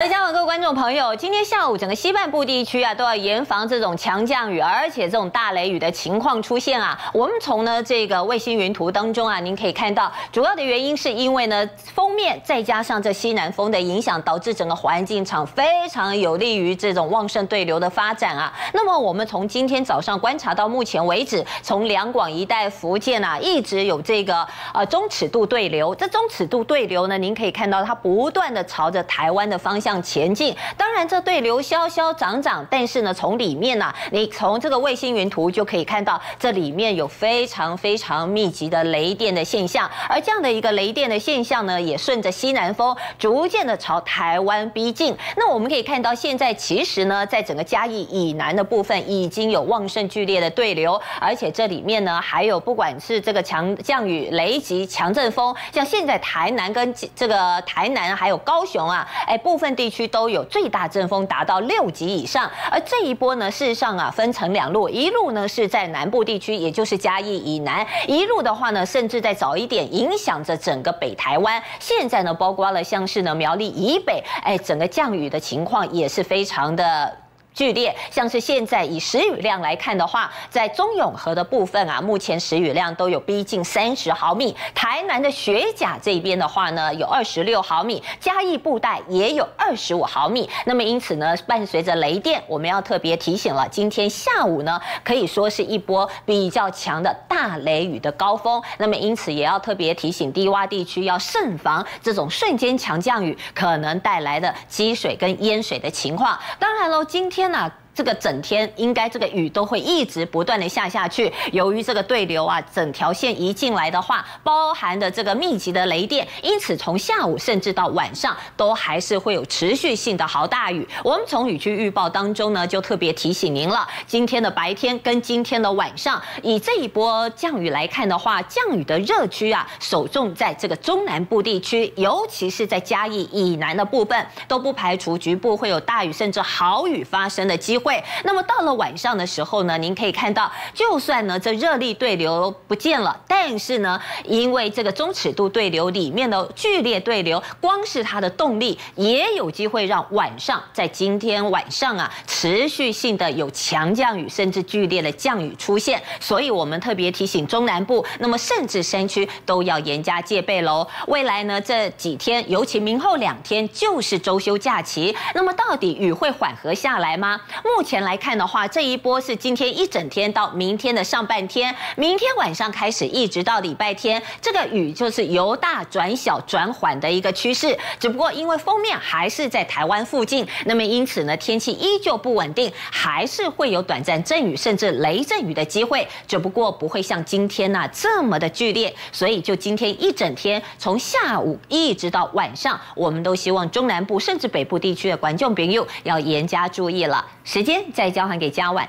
大家好，各位观众朋友，今天下午整个西半部地区啊都要严防这种强降雨，而且这种大雷雨的情况出现啊。我们从呢这个卫星云图当中啊，您可以看到，主要的原因是因为呢封面再加上这西南风的影响，导致整个环境场非常有利于这种旺盛对流的发展啊。那么我们从今天早上观察到目前为止，从两广一带、福建啊，一直有这个呃中尺度对流。这中尺度对流呢，您可以看到它不断的朝着台湾的方向。向前进，当然这对流消消涨涨，但是呢，从里面呢，你从这个卫星云图就可以看到，这里面有非常非常密集的雷电的现象，而这样的一个雷电的现象呢，也顺着西南风逐渐的朝台湾逼近。那我们可以看到，现在其实呢，在整个嘉义以南的部分已经有旺盛剧烈的对流，而且这里面呢，还有不管是这个强降雨、雷击、强阵风，像现在台南跟这个台南还有高雄啊，哎部分。地区都有最大阵风达到六级以上，而这一波呢，事实上啊，分成两路，一路呢是在南部地区，也就是嘉义以南，一路的话呢，甚至在早一点影响着整个北台湾。现在呢，包括了像是呢苗栗以北，哎，整个降雨的情况也是非常的。剧烈，像是现在以时雨量来看的话，在中永和的部分啊，目前时雨量都有逼近三十毫米。台南的雪甲这边的话呢，有二十六毫米，嘉义布袋也有二十五毫米。那么因此呢，伴随着雷电，我们要特别提醒了，今天下午呢，可以说是一波比较强的大雷雨的高峰。那么因此也要特别提醒低洼地区要慎防这种瞬间强降雨可能带来的积水跟淹水的情况。当然喽，今天。那这个整天应该这个雨都会一直不断的下下去。由于这个对流啊，整条线一进来的话，包含的这个密集的雷电，因此从下午甚至到晚上都还是会有持续性的豪大雨。我们从雨区预报当中呢，就特别提醒您了，今天的白天跟今天的晚上，以这一波降雨来看的话，降雨的热区啊，首重在这个中南部地区，尤其是在嘉义以南的部分，都不排除局部会有大雨甚至豪雨发生的机会。会，那么到了晚上的时候呢，您可以看到，就算呢这热力对流不见了，但是呢，因为这个中尺度对流里面的剧烈对流，光是它的动力也有机会让晚上在今天晚上啊持续性的有强降雨，甚至剧烈的降雨出现。所以我们特别提醒中南部，那么甚至山区都要严加戒备喽。未来呢这几天，尤其明后两天就是周休假期，那么到底雨会缓和下来吗？目目前来看的话，这一波是今天一整天到明天的上半天，明天晚上开始一直到礼拜天，这个雨就是由大转小转缓的一个趋势。只不过因为封面还是在台湾附近，那么因此呢，天气依旧不稳定，还是会有短暂阵雨甚至雷阵雨的机会。只不过不会像今天呐这么的剧烈，所以就今天一整天，从下午一直到晚上，我们都希望中南部甚至北部地区的观众朋友要严加注意了。时间再交还给嘉婉。